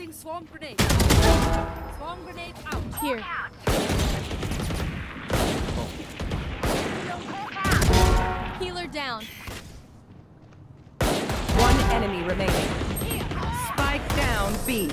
Placing swarm grenade. Swarm grenade out. Here. Healer down. One enemy remaining. Spike down B.